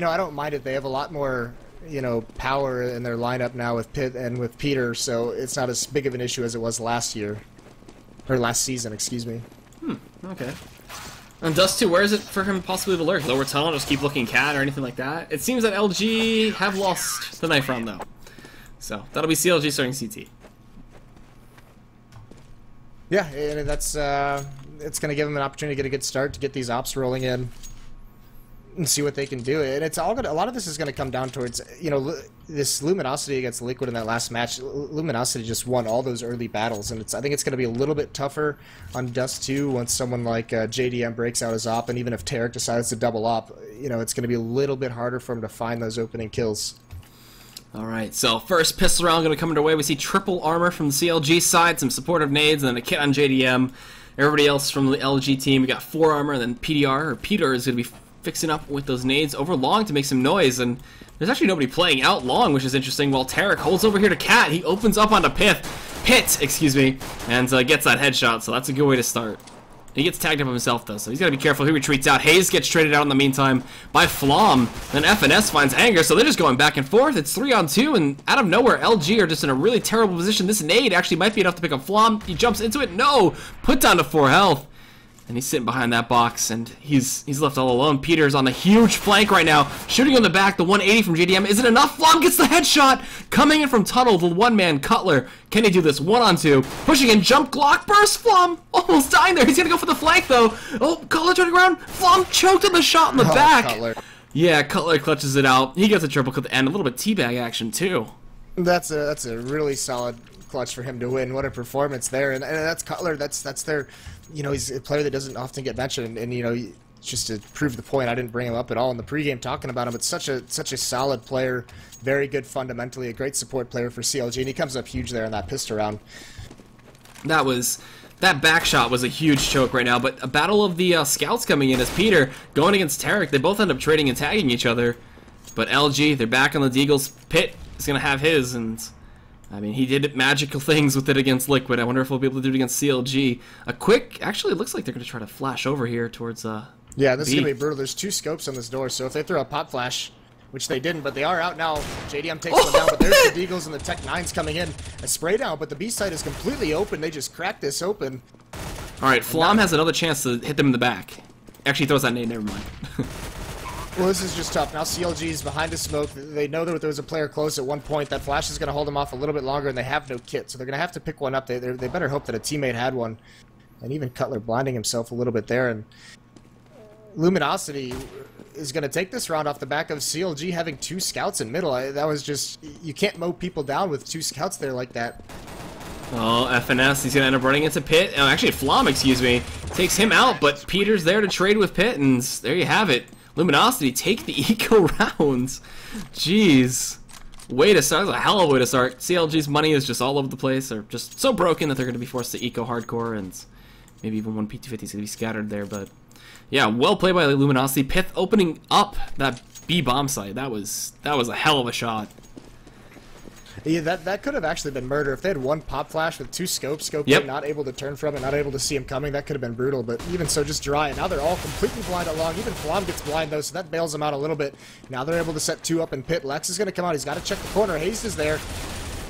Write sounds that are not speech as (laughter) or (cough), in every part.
You know, I don't mind it. They have a lot more, you know, power in their lineup now with Pitt and with Peter, so it's not as big of an issue as it was last year. Or last season, excuse me. Hmm. Okay. And Dust 2, where is it for him possibly to lurk? Lower tunnel, just keep looking cat or anything like that? It seems that LG have lost the knife round though. So, that'll be CLG starting CT. Yeah, and that's uh, it's going to give them an opportunity to get a good start to get these ops rolling in and see what they can do. And it's all going to, a lot of this is going to come down towards, you know, this Luminosity against Liquid in that last match. Lu- Luminosity just won all those early battles, and it's I think it's going to be a little bit tougher on Dust 2 once someone like uh, JDM breaks out his op, and even if Tarik decides to double op, you know, it's going to be a little bit harder for him to find those opening kills. Alright, so first pistol round gonna come underway. We see triple armor from the CLG side, some supportive nades, and then a kit on JDM. Everybody else from the LG team, we got four armor, and then PDR, or Peter, is gonna be fixing up with those nades over long to make some noise, and there's actually nobody playing out long, which is interesting, while Tarik holds over here to Cat. He opens up onto Pith, Pit, excuse me, and uh, gets that headshot, so that's a good way to start. He gets tagged up himself though, so he's gotta be careful. He retreats out. Hayes gets traded out in the meantime by Flom. Then FNS finds Anger, so they're just going back and forth. It's three on two, and out of nowhere, LG are just in a really terrible position. This nade actually might be enough to pick up Flom. He jumps into it. No! Put down to four health. And he's sitting behind that box, and he's he's left all alone. Peter's on the huge flank right now, shooting on the back. The 180 from JDM isn't enough. Flom gets the headshot, coming in from tunnel. The one man Cutler. Can he do this? One on two, pushing in, jump Glock burst. Flom almost dying there. He's gonna go for the flank though. Oh, Cutler turning around. Flom choked on the shot in the Oh, back. Cutler. Yeah, Cutler clutches it out. He gets a triple cut and a little bit teabag action too. That's a that's a really solid clutch for him to win. What a performance there, and, and that's Cutler. That's that's their, you know, he's a player that doesn't often get mentioned, and, and you know, just to prove the point, I didn't bring him up at all in the pregame talking about him. But such a such a solid player, very good fundamentally, a great support player for CLG, and he comes up huge there in that pistol round. That was that back shot was a huge choke right now. But a battle of the uh, scouts coming in as Peter going against Tarik. They both end up trading and tagging each other. But LG, they're back on the Deagles. Pit is gonna have his, and I mean he did magical things with it against Liquid. I wonder if we'll be able to do it against CLG. A quick, actually, it looks like they're gonna try to flash over here towards uh. Yeah, this is gonna be brutal. There's two scopes on this door, so if they throw a pop flash, which they didn't, but they are out now. JDM takes Oh, one down, but there's (laughs) the Deagles and the Tech Nines coming in. A spray down, but the B side is completely open. They just cracked this open. All right, Flom has another chance to hit them in the back. Actually, he throws that nade. Never mind. (laughs) Well, this is just tough. Now CLG is behind the smoke. They know that there was a player close at one point. That flash is going to hold them off a little bit longer, and they have no kit, so they're going to have to pick one up. They, they're- better hope that a teammate had one. And even Cutler blinding himself a little bit there. And Luminosity is going to take this round off the back of CLG having two scouts in middle. I, that was just you can't mow people down with two scouts there like that. Oh, FNS, he's gonna end up running into Pit. Oh, actually, Flom, excuse me, takes him out, but Peter's there to trade with Pit, and there you have it. Luminosity take the (laughs) eco rounds. Jeez. Way to start. That's a hell of a way to start. CLG's money is just all over the place. They're just so broken that they're going to be forced to eco hardcore, and maybe even one P250 is going to be scattered there. But yeah, well played by Luminosity. Pith opening up that B bomb site. That was that was a hell of a shot. Yeah, that that could have actually been murder if they had one pop flash with two scopes, scope Yep. Not able to turn from it, not able to see him coming. That could have been brutal. But even so, just dry. And now they're all completely blind along. Even Flom gets blind though, so that bails them out a little bit. Now they're able to set two up in pit. Lex is going to come out. He's got to check the corner. Hayes is there.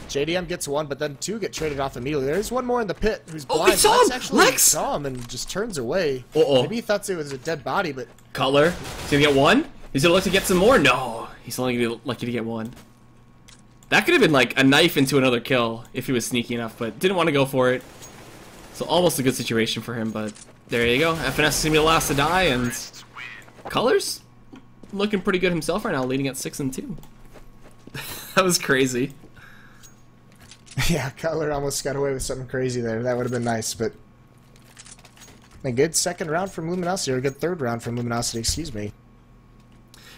JDM gets one, but then two get traded off immediately. There's one more in the pit who's oh, blind. Oh, blind. he saw him! actually Lex! saw him and just turns away. Uh-oh. Maybe he thought it was a dead body, but Cutler, he's gonna get one. He's gonna look to get some more. No, he's only lucky to get one. That could have been like a knife into another kill if he was sneaky enough, but didn't want to go for it. So almost a good situation for him, but there you go. FNS be the last to die, and Colors looking pretty good himself right now, leading at six and two. (laughs) that was crazy. (laughs) yeah, Cutler almost got away with something crazy there. That would have been nice, but a good second round from Luminosity, or a good third round from Luminosity. Excuse me.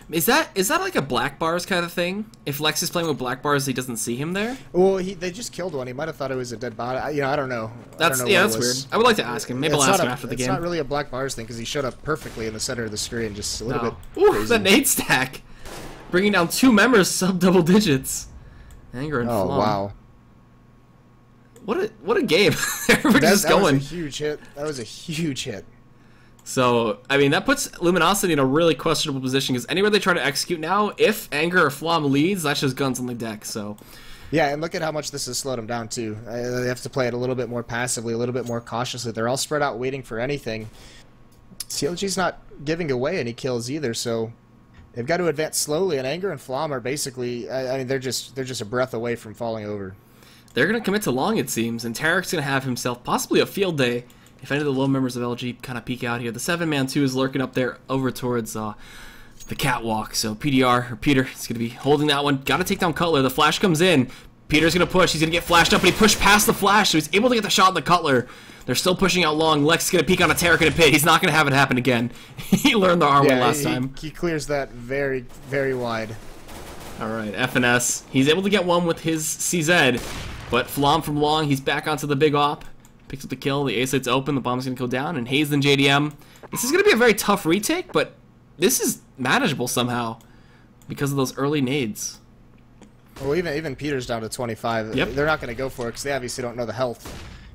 Is that is that like a black bars kind of thing? If Lex is playing with black bars, he doesn't see him there. Well, he they just killed one. He might have thought it was a dead body. I, you know, I don't know. I That's don't know yeah, that's weird. I would like to ask him. Maybe It's I'll ask him a- after the game. it's not really a black bars thing because he showed up perfectly in the center of the screen. Just a little No. bit. Ooh, crazy. that nade stack. Bringing down two members sub double digits. Anger and Oh wow, What a what a game. (laughs) Everybody's that, just that was going. a huge hit. That was a huge hit. So, I mean, that puts Luminosity in a really questionable position because anywhere they try to execute now, if Anger or Flom leads, that's just guns on the deck. So, Yeah, and look at how much this has slowed them down too. Uh, they have to play it a little bit more passively, a little bit more cautiously. They're all spread out, waiting for anything. CLG's not giving away any kills either, so they've got to advance slowly. And Anger and Flom are basically, I, I mean, they're just they're just a breath away from falling over. they're going to commit to long, it seems, and Tarik's going to have himself possibly a field day if any of the low members of LG kind of peek out here. The seven man two is lurking up there over towards uh, the catwalk. So PDR or Peter is going to be holding that one. Got to take down Cutler. The flash comes in. Peter's going to push. He's going to get flashed up, but he pushed past the flash, so he's able to get the shot on the Cutler. They're still pushing out long. Lex is going to peek on a Tarik in a pit. He's not going to have it happen again. (laughs) he learned the hard way last he, time. he clears that very very wide. All right, FNS. He's able to get one with his CZ, but Flom from long, he's back onto the big op. Picks up the kill. The A site's open. The bomb's gonna go down, and Hayes and JDM. This is gonna be a very tough retake, but this is manageable somehow because of those early nades. Well, even even Peter's down to 25. Yep. They're not going to go for it because they obviously don't know the health.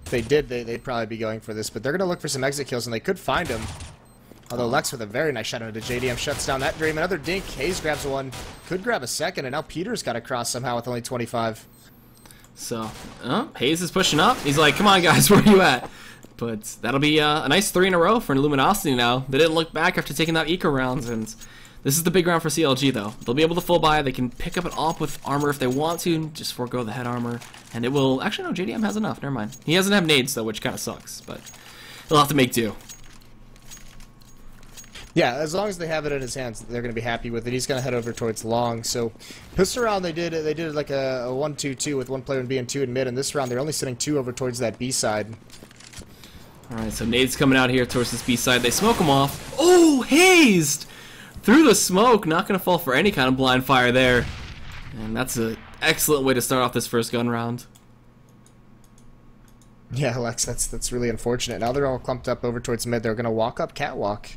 If they did, they, they'd probably be going for this. But they're going to look for some exit kills, and they could find him. Although Lex with a very nice shot into JDM shuts down that dream. Another dink. Hayes grabs one. Could grab a second, and now Peter's got across somehow with only 25. So, uh, Hayes is pushing up. He's like, "Come on, guys, (laughs) where are you at?" But that'll be uh, a nice three in a row for Luminosity now. They didn't look back after taking that eco rounds, and this is the big round for CLG though. They'll be able to full buy. They can pick up an op with armor if they want to, just forego the head armor, and it will. Actually, no, JDM has enough. Never mind. He doesn't have nades though, which kind of sucks, but he'll have to make do. Yeah, as long as they have it in his hands, they're going to be happy with it. He's going to head over towards long. So, this round they did they did like a, a one-two-two with one player in B and two in mid. And this round they're only sitting two over towards that B side. All right, so nades coming out here towards this B side. They smoke him off. Oh, hazed through the smoke. Not gonna fall for any kind of blind fire there, and that's an excellent way to start off this first gun round. Yeah, Alex, that's that's really unfortunate. Now they're all clumped up over towards mid. They're gonna walk up catwalk.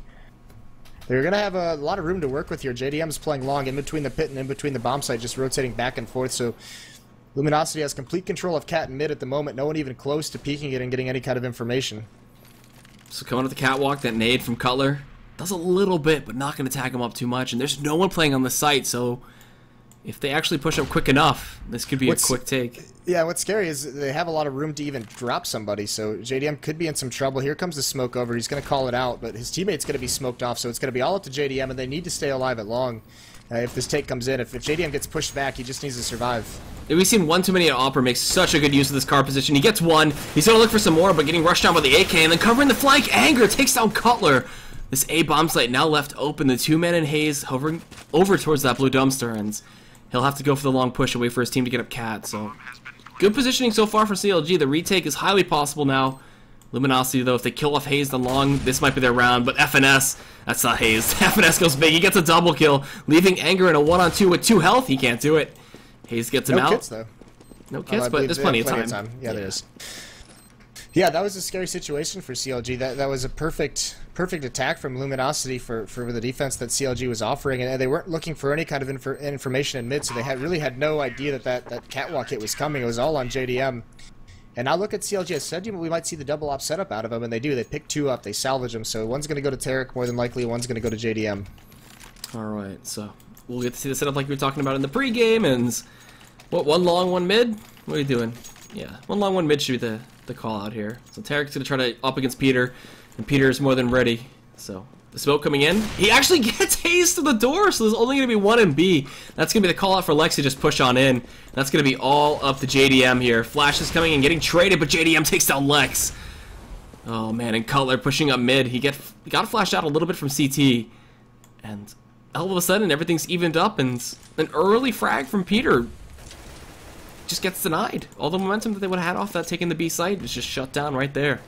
They're gonna have a lot of room to work with here. JDM's playing long in between the pit and in between the bomb site, just rotating back and forth. So Luminosity has complete control of cat and mid at the moment. No one even close to peeking it and getting any kind of information. So coming up the catwalk, that nade from Cutler does a little bit, but not gonna tag him up too much. And there's no one playing on the site, so if they actually push up quick enough, this could be What's- a quick take. Yeah, what's scary is they have a lot of room to even drop somebody, so JDM could be in some trouble. Here comes the smoke over. He's going to call it out, but his teammate's going to be smoked off, so it's going to be all up to JDM, and they need to stay alive at long. Uh, if this take comes in, if, if JDM gets pushed back, he just needs to survive. We've seen one too many at Opera makes such a good use of this car position. He gets one. He's going to look for some more, but getting rushed down by the AK and then covering the flank. Anger takes down Cutler. This A bomb site now left open. The two men in Haze hovering over towards that blue dumpster, and he'll have to go for the long push away for his team to get up Cat. So good positioning so far for CLG. The retake is highly possible now. Luminosity, though, if they kill off Haze then long, this might be their round. But FNS, that's not Haze. (laughs) FNS goes big. He gets a double kill, leaving Anger in a one-on-two with two health. He can't do it. Haze gets him No out. kits, though. No Oh, kids, but there's they plenty of have time. Yeah, there is. Yeah, that was a scary situation for CLG. That that was a perfect perfect attack from Luminosity for, for the defense that CLG was offering, and they weren't looking for any kind of infor- information in mid, so they had really had no idea that, that that catwalk hit was coming. It was all on JDM. And now look at CLG. I said we might see the double op setup out of them, and they do. They pick two up, they salvage them. So one's going to go to Tarik more than likely, one's going to go to JDM. All right, so we'll get to see the setup like we were talking about in the pregame, and what one long, one mid. What are you doing? Yeah, one long, one mid should be the the call out here. So Tarik's gonna try to up against Peter, and Peter is more than ready. So the smoke coming in. He actually (laughs) gets hazed to the door, so there's only gonna be one in B. That's gonna be the call out for Lex to just push on in. That's gonna be all up to JDM here. Flash is coming and getting traded, but JDM takes down Lex. Oh man, and Cutler pushing up mid. He get he got flashed out a little bit from CT, and all of a sudden everything's evened up, and an early frag from Peter just gets denied. All the momentum that they would have had off that taking the B site is just shut down right there.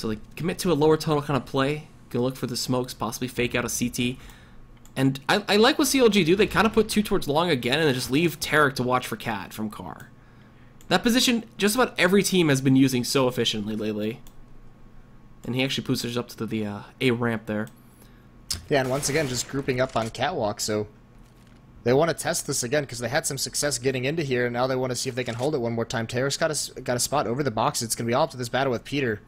So they commit to a lower total kind of play. Gonna look for the smokes, possibly fake out a CT. And I, I like what CLG do. They kind of put two towards long again and then just leave Tarik to watch for Cat from Car. That position, just about every team has been using so efficiently lately. And he actually pushes up to the, the uh, A ramp there. Yeah, and once again, just grouping up on catwalk. So they want to test this again because they had some success getting into here, and now they want to see if they can hold it one more time. Tarik's got a got a spot over the box. It's going to be all up to this battle with Peter.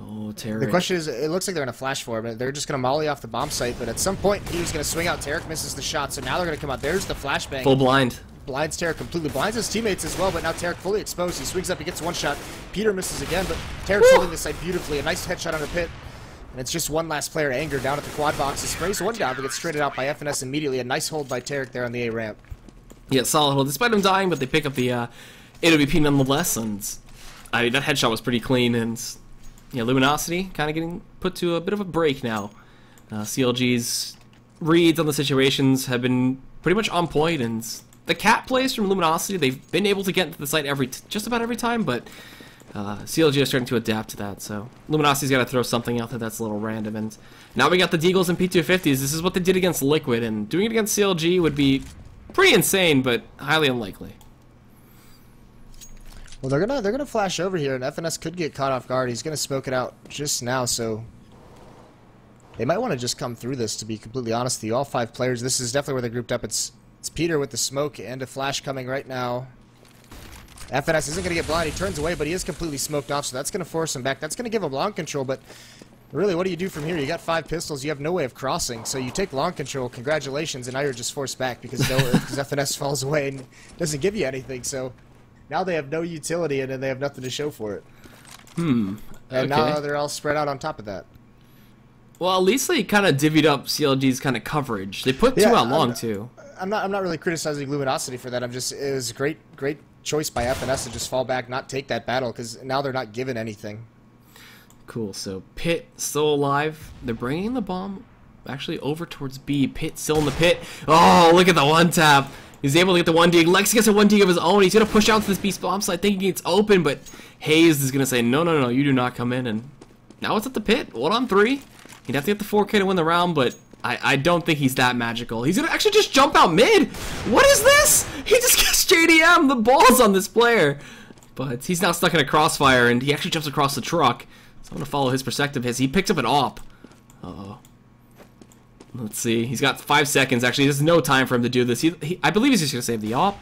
Oh, Tarik. The question is, it looks like they're in a flash for him. They're just going to molly off the bomb site, but at some point, he was going to swing out. Tarik misses the shot, so now they're going to come out. There's the flashbang. Full blind. Blinds Tarik completely. Blinds his teammates as well, but now Tarik fully exposed. He swings up, he gets one shot. Peter misses again, but Tarik's holding the site beautifully. A nice headshot on the pit. And it's just one last player, Anger, down at the quad box. He sprays one down, but gets traded out by FNS immediately. A nice hold by Tarik there on the A ramp. Yeah, solid hold. Despite him dying, but they pick up the uh, AWP nonetheless, and I mean, that headshot was pretty clean, and yeah, Luminosity kind of getting put to a bit of a break now. Uh, CLG's reads on the situations have been pretty much on point, and the cat plays from Luminosity, they've been able to get into the site every just about every time, but uh, CLG is starting to adapt to that, so Luminosity's got to throw something out there that's a little random, and now we got the Deagles and P250s. This is what they did against Liquid, and doing it against CLG would be pretty insane, but highly unlikely. Well, they're gonna they're gonna flash over here, and FNS could get caught off guard. He's gonna smoke it out just now, so they might want to just come through this. To be completely honest you, all five players. This is definitely where they're grouped up. It's it's Peter with the smoke and a flash coming right now. FNS isn't gonna get blind. He turns away, but he is completely smoked off, so that's gonna force him back. That's gonna give him long control, but. Really, what do you do from here? You got five pistols. You have no way of crossing. So you take long control. Congratulations, and now you're just forced back because, no, (laughs) because FNS falls away and doesn't give you anything. So now they have no utility and then they have nothing to show for it. Hmm. And okay. now they're all spread out on top of that. Well, at least they kind of divvied up CLG's kind of coverage. They put two Yeah, out long I'm- too. I'm not. I'm not really criticizing Luminosity for that. I'm just. It was a great, great choice by FNS to just fall back, not take that battle, because now they're not given anything. Cool. So Pit still alive. They're bringing the bomb actually over towards B. Pit still in the pit. Oh, look at the one tap. He's able to get the one dig. Lex gets a one dig of his own. He's gonna push out to this beast bomb site thinking it's open, but Hayes is gonna say no, no, no, you do not come in. And now it's at the pit. One on three. He'd have to get the 4K to win the round, but I, I don't think he's that magical. He's gonna actually just jump out mid. What is this? He just (laughs) gets JDM. The ball's on this player. But he's now stuck in a crossfire, and he actually jumps across the truck. So I'm gonna follow his perspective as he picks up an op. Uh-oh. Let's see. He's got five seconds. Actually, there's no time for him to do this. He, he, I believe he's just gonna save the op.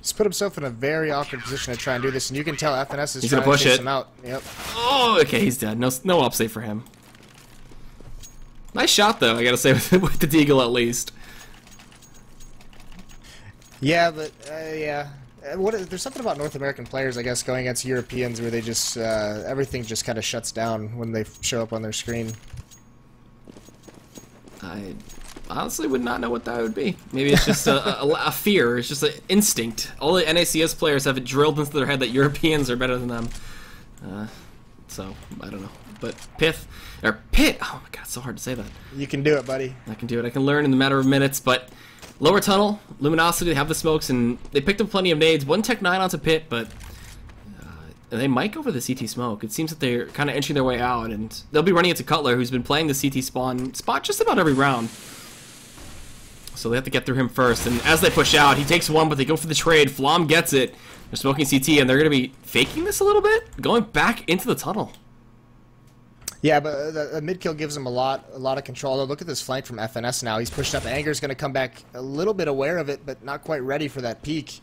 He's put himself in a very awkward position to try and do this, and you can tell FNS is He's trying gonna push to it. him out. Yep. Oh, okay, he's dead. No, no op save for him. Nice shot, though. I gotta say, (laughs) with, with the deagle at least. Yeah, but uh, yeah. Uh, What is, there's something about North American players, I guess, going against Europeans where they just uh, everything just kind of shuts down when they show up on their screen. I honestly would not know what that would be. Maybe it's just a, a, a fear. It's just an instinct. All the NACS players have it drilled into their head that Europeans are better than them. Uh, so I don't know. But Pith or Pit. Oh my god, it's so hard to say that. You can do it, buddy. I can do it. I can learn in a matter of minutes. But lower tunnel, luminosity. They have the smokes and they picked up plenty of nades. One tech nine onto Pit, but. They might go for the CT smoke. It seems that they're kind of inching their way out, and they'll be running into Cutler, who's been playing the CT spawn spot just about every round. So they have to get through him first. And as they push out, he takes one, but they go for the trade. Flom gets it. They're smoking CT, and they're going to be faking this a little bit, going back into the tunnel. Yeah, but uh, the, the mid kill gives him a lot, a lot of control. Although look at this flank from FNS now. He's pushed up. Anger's going to come back a little bit aware of it, but not quite ready for that peak.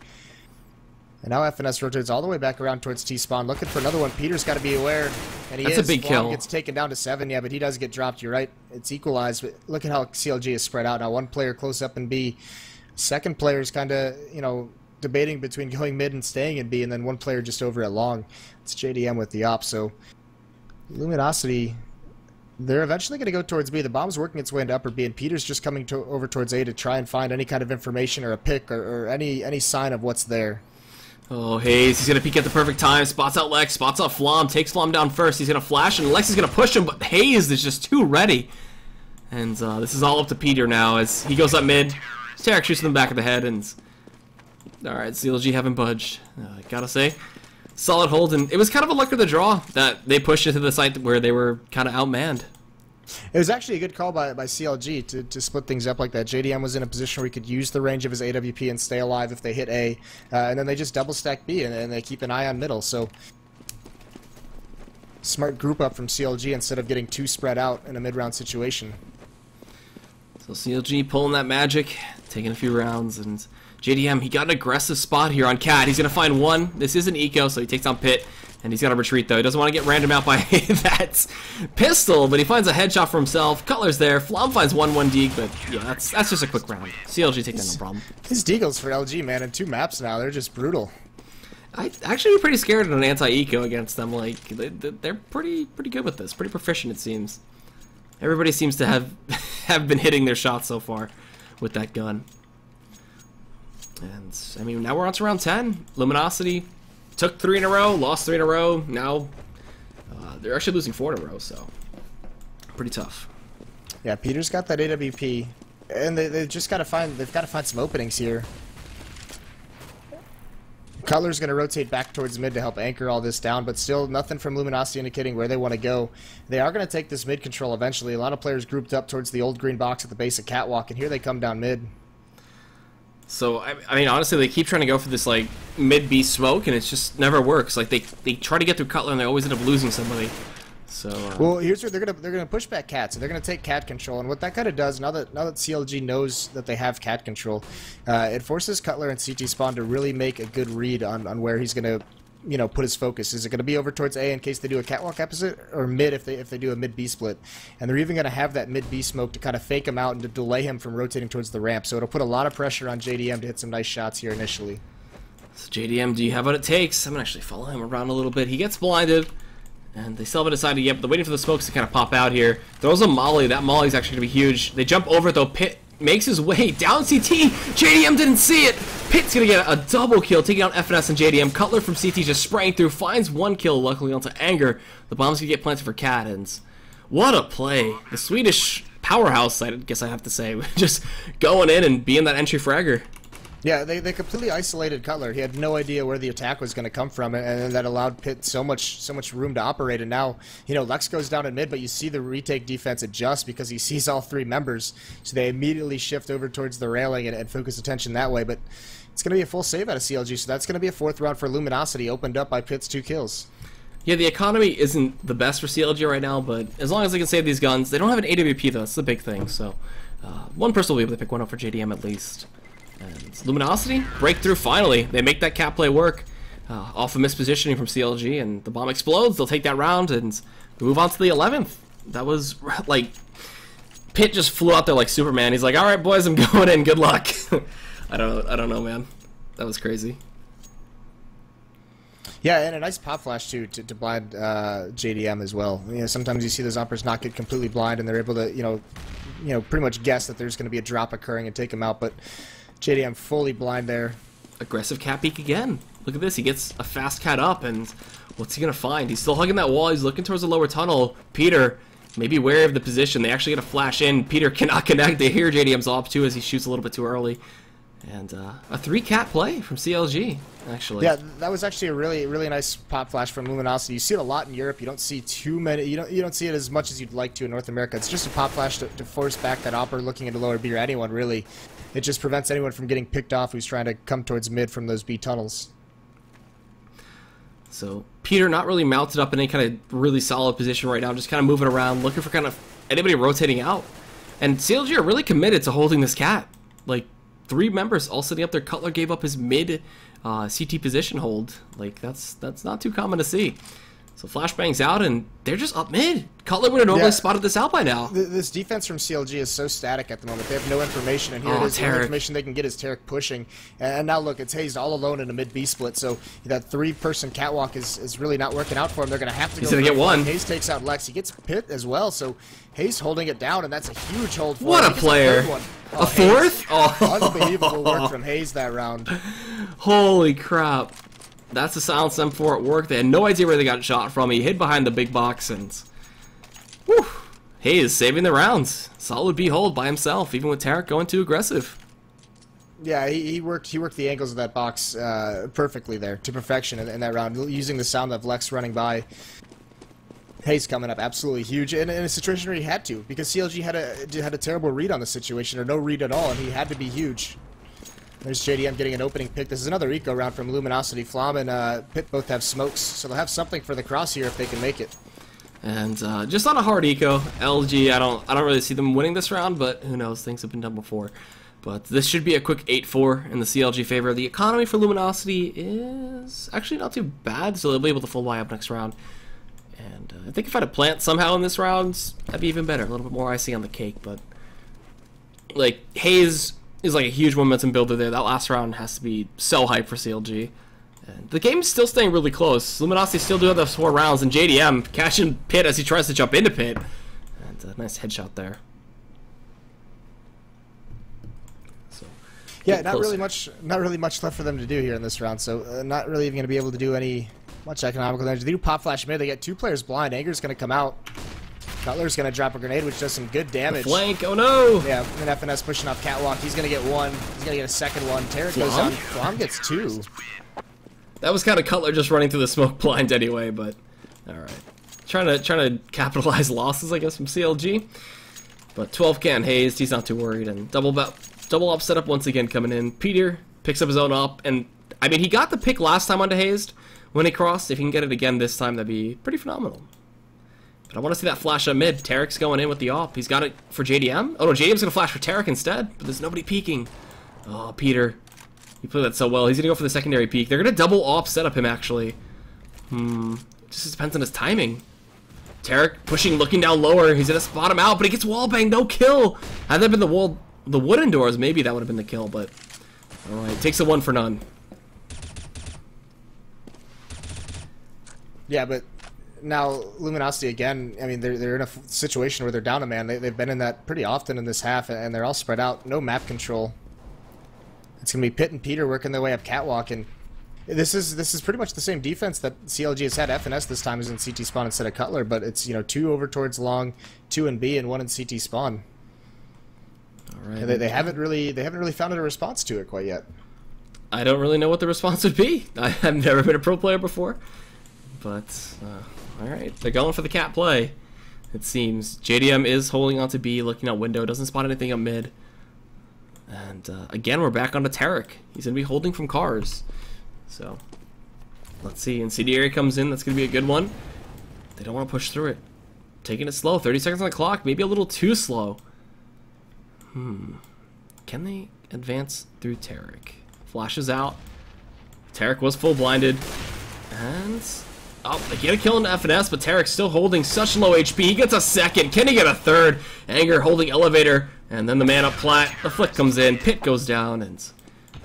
And now FNS rotates all the way back around towards T spawn, looking for another one. Peter's got to be aware, and he That's a is. big Flom kill. Gets taken down to seven, yeah, but he does get dropped. You're right. It's equalized, but look at how CLG is spread out now. One player close up in B, second player is kind of you know debating between (laughs) going mid and staying in B, and then one player just over at long. It's JDM with the op. So Luminosity they're eventually going to go towards B. The bomb's working its way into upper B, and Peter's just coming to, over towards A to try and find any kind of information or a pick or, or any any sign of what's there. Oh, Hayes, he's gonna peek at the perfect time. Spots out Lex, spots out Flom, takes Flom down first. He's gonna flash, and Lex is gonna push him, but Hayes is just too ready. And uh, this is all up to Peter now as he goes up mid. Tarik shoots in the back of the head, and all right, CLG haven't budged. Uh, gotta say, solid hold, and it was kind of a luck of the draw that they pushed into the site where they were kind of outmanned. It was actually a good call by, by CLG to, to split things up like that. JDM was in a position where he could use the range of his AWP and stay alive if they hit A, uh, and then they just double stack B and, and they keep an eye on middle. So smart group up from CLG instead of getting too spread out in a mid round situation. So CLG pulling that magic, taking a few rounds, and JDM, he got an aggressive spot here on Cat. He's going to find one. This is an eco, so he takes on Pit. And he's got to retreat, though. He doesn't want to get random out by (laughs) that pistol, but he finds a headshot for himself. Cutler's there. Flom finds 1-1 Deeg, but yeah, that's that's just a quick round. CLG take that no problem. These Deagles for LG, man, in two maps now, they're just brutal. I actually be pretty scared of an anti-eco against them. Like, they, they're pretty pretty good with this. Pretty proficient, it seems. Everybody seems to have (laughs) have been hitting their shots so far with that gun. And, I mean, now we're on to round 10. Luminosity took three in a row, lost three in a row. Now, uh, they're actually losing four in a row, so pretty tough. Yeah, Peter's got that AWP, and they they just got to find they've got to find some openings here. Cutler's going to rotate back towards mid to help anchor all this down, but still nothing from Luminosity indicating where they want to go. They are going to take this mid control eventually. A lot of players grouped up towards the old green box at the base of Catwalk, and here they come down mid. So I, I mean, honestly, they keep trying to go for this like mid B smoke, and it just never works. Like they they try to get through Cutler, and they always end up losing somebody. So uh, well, here's where they're gonna they're gonna push back cat, so they're gonna take cat control, and what that kind of does now that now that CLG knows that they have cat control, uh, it forces Cutler and CT Spawn to really make a good read on on where he's gonna you know put his focus. Is it going to be over towards A in case they do a catwalk opposite, or mid if they if they do a mid B split? And they're even going to have that mid B smoke to kind of fake him out and to delay him from rotating towards the ramp. So it'll put a lot of pressure on JDM to hit some nice shots here initially. So JDM, do you have what it takes? I'm gonna actually follow him around a little bit. He gets blinded. And they still haven't decided yet, but they're waiting for the smokes to kind of pop out here. Throws a molly. That molly's actually going to be huge. They jump over though. Pit makes his way (laughs) down CT. JDM didn't see it. Pit's going to get a double kill, taking out FNS and JDM. Cutler from CT just spraying through, finds one kill, luckily onto Anger. The bomb's to get planted for Cadens. What a play. The Swedish powerhouse, I guess I have to say. (laughs) just going in and being that entry fragger. Yeah, they, they completely isolated Cutler. He had no idea where the attack was going to come from, and, and, that allowed Pitt so much so much room to operate. And now, you know, Lex goes down in mid, but you see the retake defense adjust because he (laughs) sees all three members, so they immediately shift over towards the railing and, and focus attention that way. But it's going to be a full save out of CLG, so that's going to be a fourth round for Luminosity, opened up by Pitt's two kills. Yeah, the economy isn't the best for CLG right now, but as long as they can save these guns, they don't have an AWP though. That's the big thing. So uh, one person will be able to pick one up for JDM at least. And Luminosity, breakthrough finally. They make that cap play work uh, off of mispositioning from CLG, and the bomb explodes. They'll take that round and move on to the 11th. That was (laughs) like Pit just flew out there like Superman. He's like, "All right, boys, I'm (laughs) going in. Good luck." (laughs) I don't, I don't know, man. That was crazy. Yeah, and a nice pop flash too to, to blind uh, JDM as well. You know, sometimes you see those operas not get completely blind, and they're able to, you know, you know, pretty much guess that there's going to be a drop occurring and take them out. But JDM fully blind there. Aggressive cat peek again. Look at this. He gets a fast cat up, and what's he going to find? He's still hugging that wall. He's looking towards the lower tunnel. Peter, maybe wary of the position. They actually get a flash in. Peter (laughs) cannot connect. They hear JDM's off, too, as he shoots a little bit too early. And uh, a three cat play from CLG, actually. Yeah, that was actually a really, really nice pop flash from Luminosity. You see it a lot in Europe. You don't see too many. You don't, you don't see it as much as you'd like to in North America. It's just a pop flash to, to force back that opera looking into lower B or anyone really. It just prevents anyone from getting picked off who's trying to come towards mid from those B tunnels. So Peter not really mounted up in any kind of really solid position right now, just kind of moving around, looking for kind of anybody rotating out. And CLG are really committed to holding this cat. Like three members all sitting up there. Cutler gave up his mid uh, CT position hold. Like that's that's not too common to see. So flashbangs out, and they're just up mid. Cutler would have normally yeah. spotted this out by now. This defense from CLG is so static at the moment. They have no information, and here oh, it is. The only information they can get is Tarik pushing. And now look, it's Hayes all alone in a mid B split. So that three-person catwalk is, is really not working out for him. They're going to have to. He's going to get one. Hayes takes out Lex. He gets Pit as well. So Hayes holding it down, and that's a huge hold for what him. a player! A, oh, a fourth? Oh, oh. Unbelievable work from Hayes that round. (laughs) Holy crap! That's the silence M4 at work. They had no idea where they got shot from. He hid behind the big box and... Whew! Hayes saving the rounds. Solid B hold by himself, even with Tarik going too aggressive. Yeah, he, he worked he worked the angles of that box uh, perfectly there, to perfection in, in, that round, using the sound of Lex running by. Hayes coming up, absolutely huge, and in a situation where he had to, because CLG had a had a terrible read on the situation, or no read at all, and he had to be huge. There's JDM getting an opening pick. This is another eco round from Luminosity. Flom and uh, Pit both have smokes, so they'll have something for the cross here if they can make it. And uh, just on a hard eco, LG, I don't, I don't really see them winning this round, but who knows? Things have been done before. But this should be a quick 8-4 in the CLG favor. The economy for Luminosity is actually not too bad, so they'll be able to full buy up next round. And uh, I think if I had a plant somehow in this round, that'd be even better. A little bit more icing on the cake, but like Haze is like a huge momentum builder there. That last round has to be so hype for CLG. And the game's still staying really close. Luminosity still do have those four rounds, and JDM catching Pit as he tries to jump into Pit. And a nice headshot there. So, yeah, not closer. really much, not really much left for them to do here in this round. So, uh, not really even going to be able to do any much economical damage. They do pop flash mid. They get two players blind. Anger's going to come out. Cutler's going to drop a grenade, which does some good damage. The flank, oh no! Yeah, and FNS pushing off Catwalk. He's going to get one. He's going to get a second one. Tarik goes down. Flom gets two. That was kind of Cutler just running through the smoke (laughs) blind anyway, but alright. Trying to trying to capitalize (laughs) losses, I guess, from CLG. But 12 can hazed, he's not too worried, and double double up setup once again coming in. Peter picks up his own up, and I mean he got the pick last time onto hazed when he crossed. If he can get it again this time, that'd be pretty phenomenal. But I want to see that flash up mid. Tarik's going in with the op. He's got it for JDM. Oh no, JDM's gonna flash for Tarik instead, but there's nobody peeking. Oh, Peter he played that so well. He's gonna go for the secondary peek. They're gonna double off set up him actually. Hmm. Just depends on his timing. Tarik pushing, looking down lower. He's gonna spot him out, but he gets wall bang. No kill. Had that been the wall, the wooden doors, maybe that would have been the kill. But all right, takes a one for none. Yeah, but now Luminosity again. I mean, they're they're in a situation where they're down a man. They, they've been in that pretty often in this half, and they're all spread out. No map control. It's gonna be Pit and Peter working their way up catwalk, and this is this is pretty much the same defense that CLG has had. FNS this time is in CT spawn instead of Cutler, but it's you know two over towards long, two in B, and one in CT spawn. All right. They, they haven't really they haven't really found a response to it quite yet. I don't really know what the response would be. (laughs) I have never been a pro player before, but uh, all right, they're going for the cat play. It seems JDM is holding on to B, looking out window, doesn't spot anything up mid. And uh, again, we're back on to Tarik. He's to be holding from cars. So, let's see. Incendiary comes in. That's to be a good one. They don't want to push through it. Taking it slow. 30 seconds on the clock. Maybe a little too slow. Hmm. Can they advance through Tarik? Flashes out. Tarik was full blinded. And... Oh, they get a kill into FNS, but Tarik's still holding such low HP. He gets a second. Can he get a third? Anger holding elevator. And then the man up plat, the flick comes in, pit goes down, and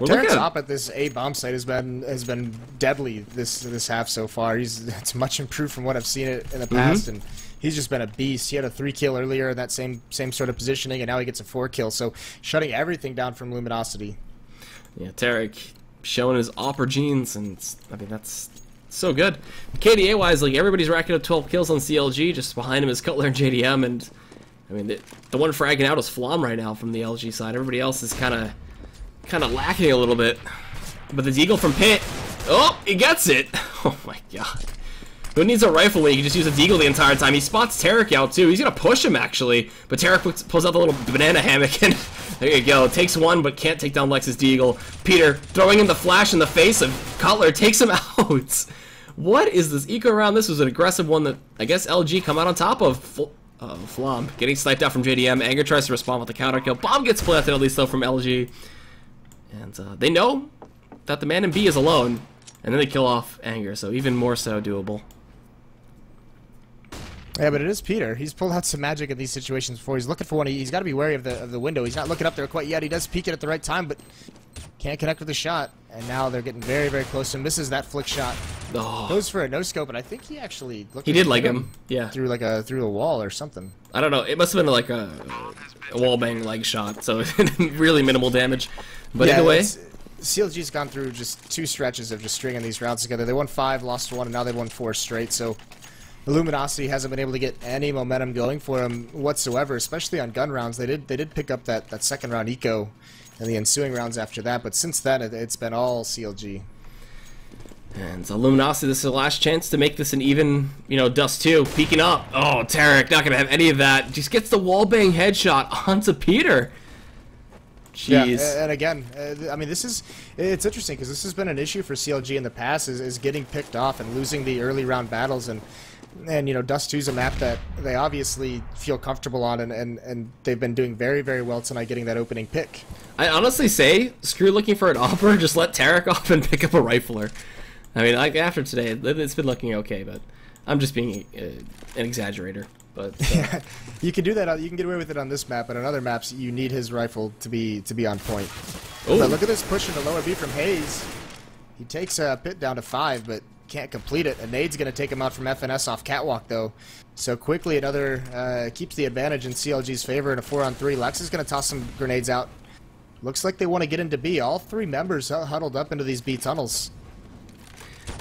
we're Tarik's op at this A bomb site has been has been deadly this this half so far. He's (laughs) it's much improved from what I've seen it in the past, mm -hmm. and he's just been a beast. He had a three kill earlier in that same same sort of positioning, and now he gets a four kill. So shutting everything down from Luminosity. Yeah, Tarik showing his opera genes, and I mean that's so good. KDA wise, like everybody's racking up 12 kills on CLG. Just behind him is Cutler and JDM, and I mean, the, the one fragging out is Flom right now from the LG side. Everybody else is kind of kind of lacking a little bit. But the Deagle from Pit, oh, he gets it. (laughs) Oh my god. Who needs a rifle when you can just use a Deagle the entire time? He spots Tarik out too. He's gonna push him actually, but Tarik pulls out the little banana hammock and (laughs) there you go. Takes one, but can't take down Lex's Deagle. Peter throwing him the flash in the face of Cutler takes him (laughs) out. What is this eco round? This was an aggressive one that I guess LG come out on top of. Uh, Flom getting sniped out from JDM. Anger tries to respond with a counter kill. Bomb gets planted at least though from LG. And uh, they know that the man in B is alone. And then they kill off Anger, so even more so doable. Yeah, but it is Peter. He's pulled out some magic in these situations before. He's looking for one. He's got to be wary of the of the window. He's not looking up there quite yet. He does peek it at the right time, but can't connect with the shot. And now they're getting very, very close and misses that flick shot. Oh. Goes for a no scope, and I think he actually looked. He did like him. Yeah. Through like a through a wall or something. I don't know. It must have been like a, a wall bang leg shot, so (laughs) really minimal damage. But yeah, either way. CLG's gone through just two stretches of just stringing these rounds together. They won five, lost one, and now they've won four straight. So Luminosity hasn't been able to get any momentum going for them whatsoever, especially on gun rounds. They did they did pick up that, that second round eco in the ensuing rounds after that, but since then it, has been all CLG. And so Luminosity, this is the last chance to make this an even, you know, Dust 2, peeking up. Oh, Tarik, not going to have any of that. Just gets the wallbang headshot (laughs) onto Peter. Jeez. Yeah, and again, uh, I mean, this is, it's interesting because this has been an issue for CLG in the past is, is getting picked off and losing the early round battles and and you know Dust 2 is a map that they obviously feel comfortable on and, and, and they've been doing very very well tonight getting that opening pick I honestly say, screw looking for an (laughs) opera, just let Tarik (laughs) off and pick up a rifler. I mean, like after today, it's been looking okay, but I'm just being uh, an exaggerator. But uh, (laughs) you can do that. You can get away with it on this map, but on other maps, you need his rifle to be to be on point. Ooh. But look at this push into lower B from Hayes. He takes a pit down to five, but can't complete it. A nade's going to take him out from FNS off catwalk though. So quickly, another uh, keeps the advantage in CLG's favor in a four on three. Lex is going to toss some grenades out. Looks like they want to get into B. All three members huddled up into these B tunnels.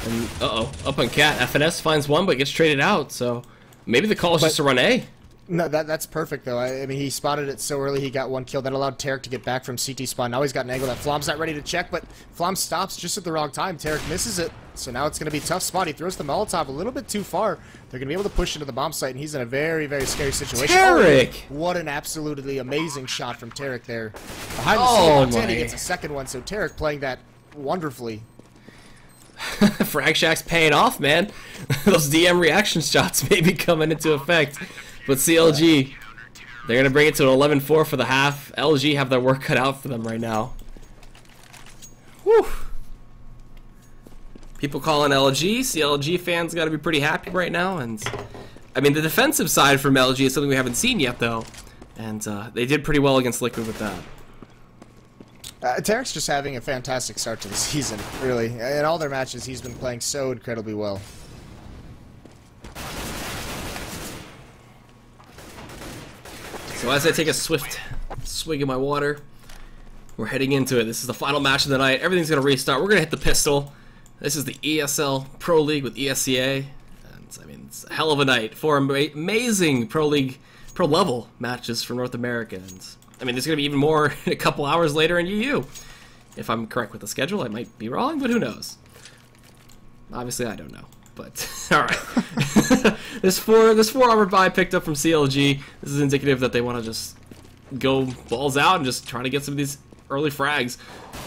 And uh oh, up on cat, FNS finds one but gets traded out. So maybe the call is but, just to run A. No, that that's perfect though. I, I, mean, he spotted it so early, he got one kill. That allowed Tarik to get back from CT spawn. Now he's got an angle that Flom's not ready to check, but Flom stops just at the wrong time. Tarik misses it, so now it's going to be tough spot. He throws the Molotov a little bit too far. They're going to be able to push into the bomb site, and he's in a very, very scary situation. Tarik! Oh, what an absolutely amazing shot from Tarik there. Behind the oh, scene, Montana gets a second one, so Tarik playing that wonderfully. (laughs) FragShack's paying off, man. (laughs) Those DM reaction shots may be coming into effect. But CLG, they're going to bring it to an 11-4 for the half. LG have their work cut out for them right now. Whew. People calling LG. CLG fans got to be pretty happy right now. And I mean, the defensive side from LG is something we haven't seen yet, though. And uh, they did pretty well against Liquid with that. Uh, Tarik's just having a fantastic start to the (laughs) season, really. In all their matches, he's been playing so incredibly well. So as I take a swift swig of my water, we're heading into it. This is the final match of the night. Everything's going to restart. We're going to hit the pistol. This is the ESL Pro League with ESEA. And, I mean, it's a hell of a night. Four amazing Pro League, Pro level matches for North America. And, I mean, there's going to be even more (laughs) a couple hours later in EU. If I'm correct with the schedule, I might be wrong, but who knows? Obviously, I don't know. But (laughs) all right, (laughs) this four this four armor buy picked up from CLG. This is indicative that they want to just go balls out and just try to get some of these early frags.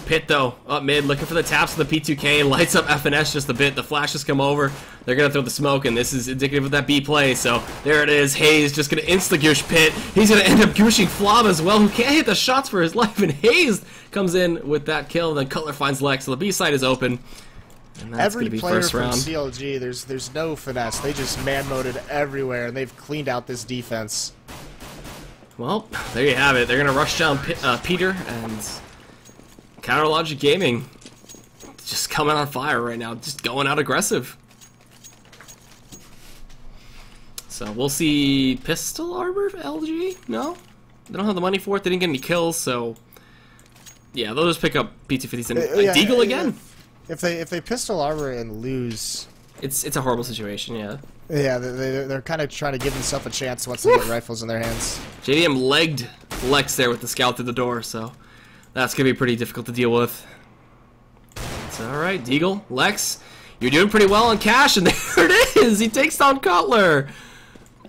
Pit though, up mid, looking for the taps of the P2K, lights up FNS just a bit. The flashes come over. They're gonna throw the smoke, and this is indicative of that B play. So there it is. Hayes just gonna insta goosh Pit. He's gonna end up gooshing Flom as well, who can't hit the shots for his (laughs) life. And Hayes comes in with that kill. Then Cutler finds Lex. So the B side is open. Every player from round. CLG, there's there's no finesse. They just man moded everywhere, and they've cleaned out this defense. Well, there you have it. They're gonna rush down P uh, Peter and Counter Logic Gaming, just coming on fire right now, just going out aggressive. So we'll see pistol armor LG. No, they don't have the money for it. They didn't get any kills, so yeah, they'll just pick up P250s and uh, yeah, Deagle again. If they if they pistol armor and lose, it's it's a horrible situation. Yeah. Yeah, they, they're kind of trying to give themselves a chance once they get rifles in their hands. JDM legged Lex there with the scout through the door, so that's gonna be pretty difficult to deal with. It's all right, Deagle, Lex, you're doing pretty well on cash, and (laughs) there it is. He takes down Cutler.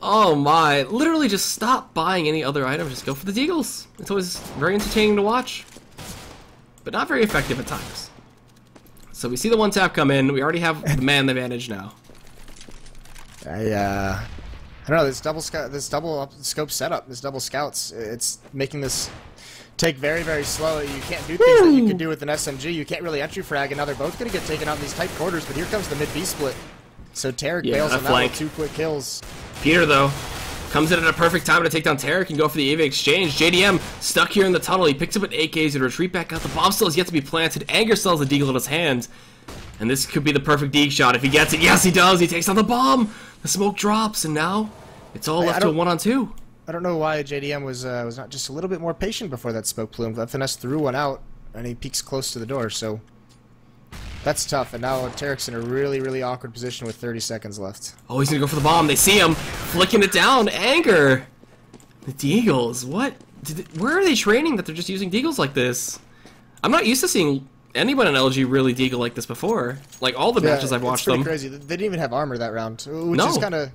Oh my! Literally, just stop buying any other items. Just go for the Deagles. It's always very entertaining to watch, but not very effective at times. So we see the one tap come in. We already have the man the advantage now. I uh, I don't know this double scout, this double scope setup, this double scouts. It's making this take very very slow. You can't do things Woo! that you can do with an SMG. You can't really entry frag, and now they're both gonna get taken out in these tight quarters. But here comes the mid B split. So Tarik yeah, bails on that with two quick kills. Peter though Comes in at a perfect time to take down Tarik and go for the EVA exchange. JDM stuck here in the tunnel. He picks up an AKs to retreat back out. The bomb still has yet to be planted. Anger still has the deagle in his hand. And this could be the perfect deagle shot if he gets it. Yes, he does. He takes down the bomb. The smoke drops, and now it's all left to a one on two. I don't know why JDM was uh, was not just a little bit more patient before that smoke plume. FNS threw one out, and he peeks close to the door. So that's tough, and now Tarik's in a really, really awkward position with 30 seconds left. Oh, he's gonna go for the bomb. They see him flicking it down. Anger. The Deagles. What? They, where are they training that they're just using Deagles like this? I'm not used to seeing anyone in LG really Deagle like this before. Like all the yeah, matches I've watched it's them. crazy. They didn't even have armor that round, which no. is kind of.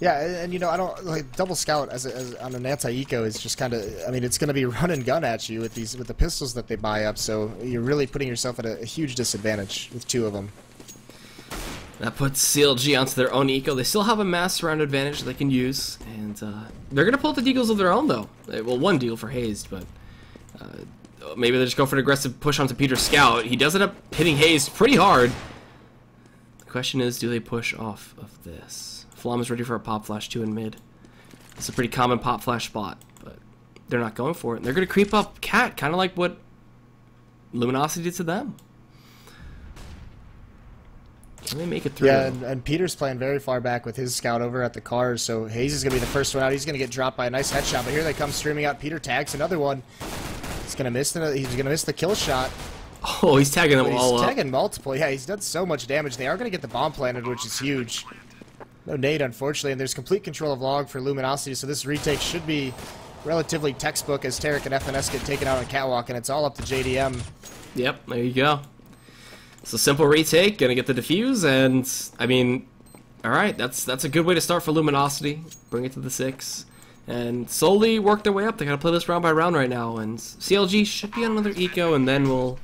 Yeah, and, and, you know I don't like double scout as, a, as on an anti-eco is just kind of I mean it's going to be (laughs) run and gun at you with these with the pistols that they buy up, so you're really putting yourself at a, a huge disadvantage with two of them. That puts CLG onto their own eco. They still have a mass round advantage they can use, and uh, they're gonna pull the deagles of their own though. Uh, well, one deal for Hazed, but Uh, maybe they just go for an aggressive push onto Peter Scout. He does end up hitting Hayes pretty hard. The question is, do they push off of this? Flom is ready for a pop flash too in mid. It's a pretty common pop flash spot, but they're not going for it. They're going to creep up Cat, kind of like what Luminosity did to them. Can they make it through? Yeah, and, and, Peter's playing very far back with his scout over at the cars, so Hayes is going to be the first one out. He's going to get dropped by a nice headshot, but here they come streaming out. Peter tags another one. He's going to miss the he's going to miss the kill shot. (laughs) Oh, he's tagging them all he's up. tagging multiple. Yeah, he's done so much damage. They are going to get the bomb planted, which is huge. No nade, unfortunately, and there's complete control of log for Luminosity, so this retake should be relatively textbook as Tarik and FNS get taken out on Catwalk, and it's all up to JDM. Yep, there you go. So simple retake, gonna get the defuse, and I mean, all right, that's that's a good way to start for Luminosity. Bring it to the six, and slowly work their way up. They gotta play this round by round right now, and CLG should be on another eco, and then we'll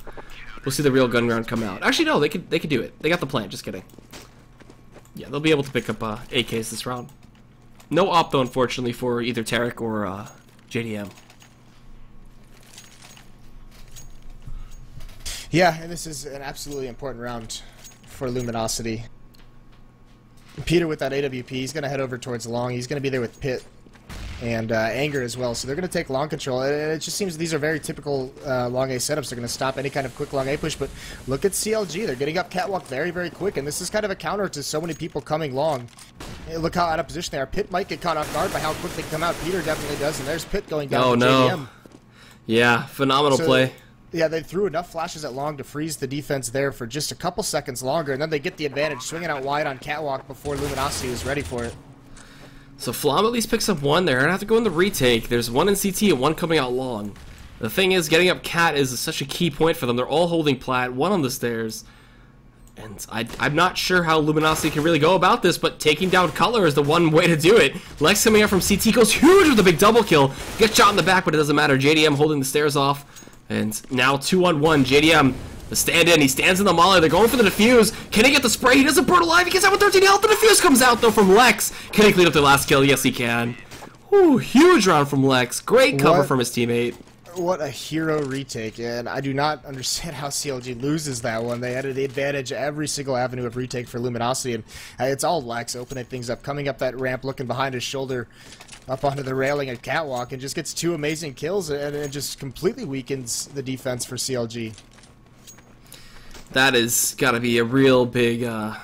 we'll see the real gun round come out. Actually, no, they could they could do it. They got the plan. Just kidding. Yeah, they'll be able to pick up uh, AKs this round. No op though, unfortunately, for either Tarik or uh, JDM. Yeah, and this is an absolutely important round for Luminosity. Peter with that AWP, he's going to head over towards Long. He's going to be there with Pit and uh, Anger as well. So they're going to take long control. And it just seems these are very typical uh, long A setups. They're going to stop any kind of quick long A push. But look at CLG. They're getting up catwalk very, very quick. And this is kind of a counter to so many people coming long. Hey, look how out of position they are. Pit might get caught off guard by how quick they come out. Peter definitely does. And there's Pit going down oh, no. JDM. Yeah, phenomenal so, play. Yeah, they threw enough flashes at long to freeze the defense there for just a couple seconds longer, and then they get the advantage, swinging out wide on catwalk before Luminosity was ready for it. So Flom at least picks up one there. I have to go in the retake. There's one in CT and one coming out long. The thing is, getting up Cat is such a key point for them. They're all holding plat, one on the stairs. And I, am not sure how Luminosity can really go about this, but taking down Color is the one way to do it. Lex coming out from CT goes huge with a big double kill. Gets shot in the back, but it doesn't matter. JDM holding the stairs off. And now 2 on 1. JDM, the stand in. He stands in the molly. They're going for the defuse. Can he get the spray? He doesn't burn alive. He gets out with 13 health. The defuse comes out, though, from Lex. Can he clean up the last kill? Yes, he can. Ooh, huge round from Lex. Great cover what, from his teammate. What a hero retake. And I do not understand how CLG loses that one. They had the advantage every single avenue of retake for Luminosity. And uh, it's all Lex opening things up, coming up that ramp, looking behind his shoulder up onto the railing at Catwalk and just gets two amazing kills and it just completely weakens the defense for CLG. That is got to be a real big uh,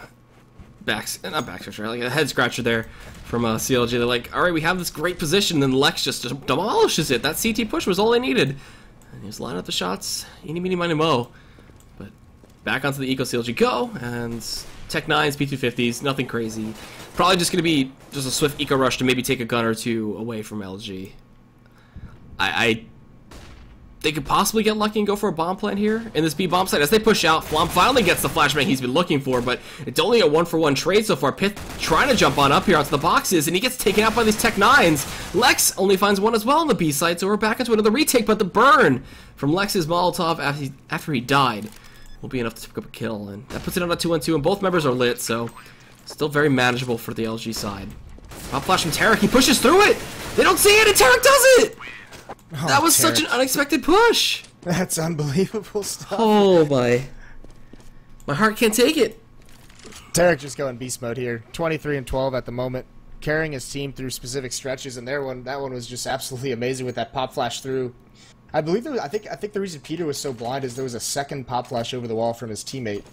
back, not back scratcher, like a head scratcher there from uh, CLG. They're like, all right, we have this great position, and Lex just demolishes it. That CT push was all they needed. And he's lining up the shots, eeny, meeny, miny, mo. But back onto the Eco CLG go, and Tech 9s, P250s, nothing crazy. Probably just going to be just a swift eco rush to maybe take a gun or two away from LG. I, I they could possibly get lucky and go for a bomb plant here in this B bomb site. As they push out, Flom finally gets the flashbang he's been looking for, but it's only a one for one trade so far. Pith trying to jump on up here onto the boxes, and he gets taken out by these Tech 9s. Lex only finds one as well on the B site, so we're back into another retake, but the burn from Lex's Molotov after he, after he died will be enough to pick up a kill, and that puts it on a 2 on 2, and both members are lit, so Still very manageable for the LG side. Pop flash from Tarik. He pushes through it. They don't see it, and Tarik does it. Oh, that was such an unexpected push. That's unbelievable stuff. Oh my. My heart can't take it. Tarik just going beast mode here. 23 and 12 at the moment, carrying his team through specific stretches, and their one that one was just absolutely amazing with that pop flash through. I believe there was, I think I think the reason Peter was so blind is there was a second pop flash over the wall from his teammate.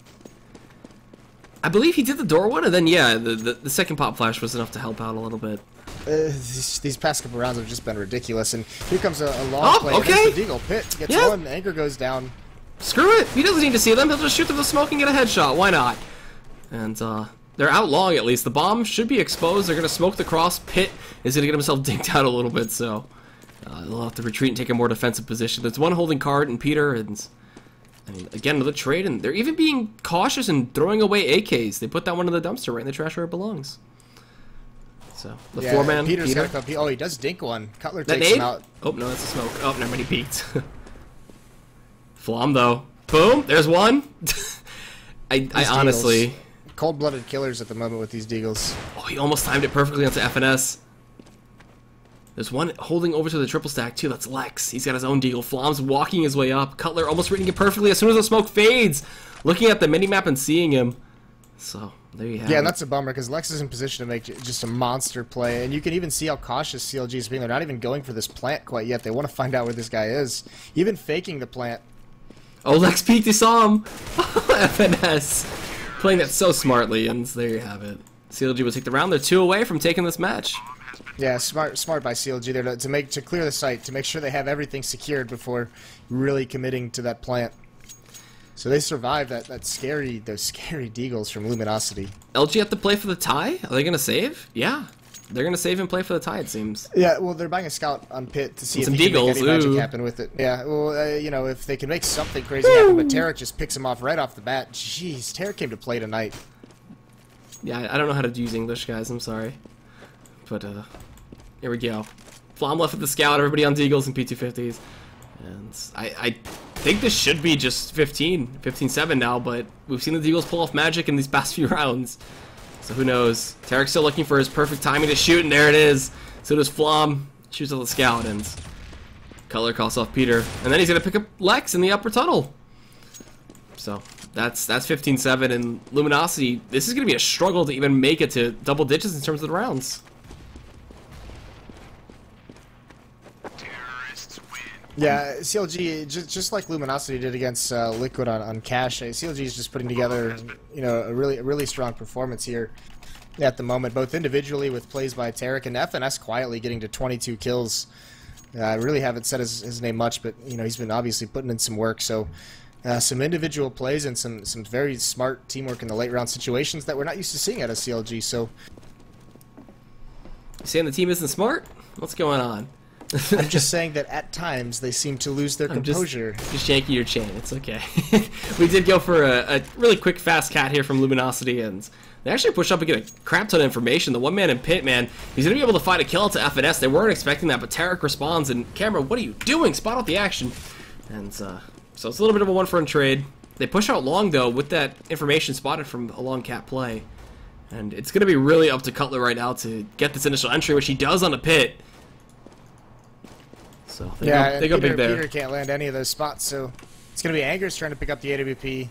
I believe he did the door one, and then yeah, the, the, the second pop flash was enough to help out a little bit. Uh, these, these, past couple rounds have just been ridiculous, and here comes a, a long oh, play. okay. The Deagle Pit gets yeah. one, Anchor goes down. Screw it! He doesn't need to see them. He'll just shoot through the smoke and get a headshot. Why not? And uh, they're out long at least. The bomb should be exposed. They're gonna smoke the cross. Pit is gonna get himself (laughs) dinked out a little bit, so uh, they'll have to retreat and take a more defensive position. There's one holding card and Peter and I mean, again, another trade, and they're even being cautious and throwing away AKs. They put that one in the dumpster right in the trash where it belongs. So, the yeah, four-man Peter's Peter. Got oh, he does dink one. Cutler that takes nade? him out. Oh, no, that's a smoke. Oh, never mind, he peeked. (laughs) Flom, though. Boom, there's one. (laughs) I, I honestly... Cold-blooded killers at the moment with these deagles. Oh, he almost timed it perfectly onto FNS. There's one holding over to the triple stack too. That's Lex. He's got his own deagle. Flom's walking his way up. Cutler almost reading it perfectly as soon as the smoke fades. Looking at the minimap and seeing him. So there you have Yeah, it. and that's a bummer because Lex is in position to make just a monster play, and you can even see how cautious CLG is being. They're not even going for this plant quite yet. They want to find out where this guy is, even faking the plant. Oh, Lex peeked. He saw him. (laughs) FNS playing that so smartly, and there you have it. CLG will take the round. They're two away from taking this match. Yeah, smart, smart by CLG there to, to make to clear the site to make sure they have everything secured before really committing to that plant. So they survived that that scary those scary deagles from Luminosity. LG have to play for the tie. Are they gonna save? Yeah, they're gonna save and play for the tie. It seems. Yeah, well, they're buying a scout on pit to see Some if he can make deagles, any magic ooh. happen with it. Yeah, well, uh, you know, if they can make something crazy happen, but Tarik just picks him off right off the bat. Jeez, Tarik came to play tonight. Yeah, I- I don't know how to use English, guys. I'm sorry, but uh, here we go. Flom left with the scout. Everybody on Deagles and P250s, and I, I think this should be just 15, 15-7 now. But we've seen the Eagles pull off magic in these past few (laughs) rounds, so who knows? Tarik's still looking for his perfect timing to shoot, and there it is. So does Flom. Shoots at the and Color calls off Peter, and then he's gonna pick up Lex in the upper tunnel. So that's that's 15-7 and Luminosity. This is going to be a struggle to even make it to double digits in terms of the rounds. Yeah, CLG just, just like Luminosity did against uh, Liquid on, on Cache. uh, CLG is just putting together, you know, a really a really strong performance here at the moment, both individually with plays by Tarik and FNS quietly getting to 22 kills. Uh, I really haven't said his, his name much, but you know he's been obviously putting in some work. So uh, some individual plays and some some very smart teamwork in the late round situations that we're not used to seeing out of CLG. So saying the team isn't smart? What's going on? (laughs) I'm just saying that at times they seem to lose their I'm just- composure. Just yanking your chain. It's okay. (laughs) we did go for a, a really quick, fast cat here from Luminosity, and they actually push up and get a crap ton of information. The one man in pit, man, he's gonna be able to find a kill to FNS. They weren't expecting that, but Tarik responds, and Camera, what are you doing? Spot out the action. And uh, so it's a little bit of a one for one trade. They push out long though with that information spotted from a long cat play. And it's going to be really up to Cutler right now to get this initial entry, which he does on the pit. So they yeah, go, they go Peter, big there. Peter can't land any of those spots, so it's going to be Angers trying to pick up the AWP.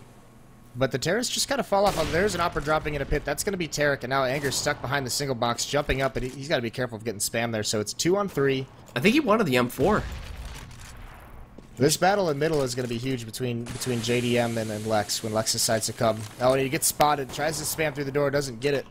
But the terrorists just kind of fall off. There's an opera dropping in a pit. That's going to be Tarik, and now Angers stuck behind the single box, jumping up, but he, he's got to be careful of getting spam there. So it's two on three. I think he wanted the M4. This battle in middle is going to be huge between between JDM and, and Lex when Lex decides to come. Oh, and he gets spotted, tries to spam through the door, doesn't get it.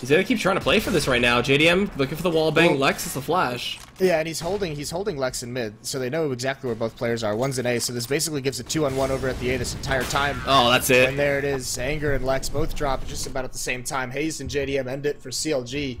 He's going to keep trying to play for this right now. JDM looking for the wall bang. Well- Lex is the flash. Yeah, and he's holding he's holding Lex in mid, so they know exactly where both players are. One's an A, so this basically gives a two on one over at the A this entire time. Oh, that's it. And there it is. Anger and Lex both drop just about at the same time. Hazed and JDM end it for CLG.